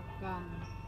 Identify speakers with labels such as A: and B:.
A: 北江。